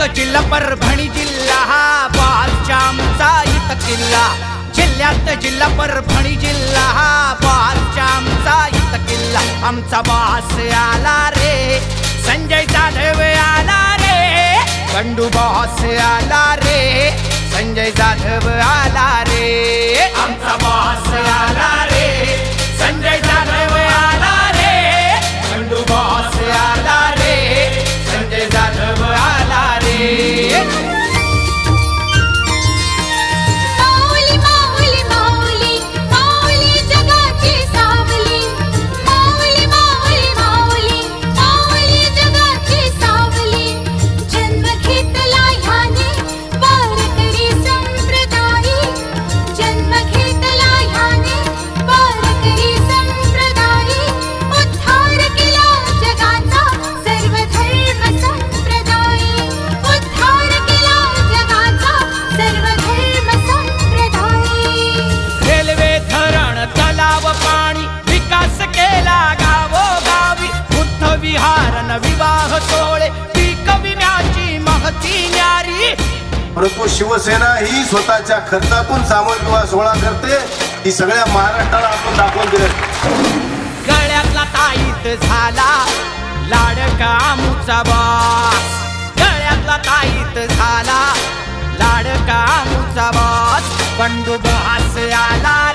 परभणी जिल्हा हा बालच्या आमचा इत किल्ला. जिल्ह्यात जिल्हा परभणी जिल्हा हा बालच्या आमचा इत किल्ला. आमचा बास आला रे संजय जाधव आला रे गंडू बॉस आला रे संजय जाधव आला रे. परंतु शिवसेना ही स्वतःच्या खर्चातून सामूहिक विवाह सोहळा करते. ही सगळ्या महाराष्ट्राला आपण दाखवून दिलं. गळ्यातला ताईत झाला लाडका मुचा बास गळ्यातला ताईत झाला लाडका मुचा बास पंडू बास आला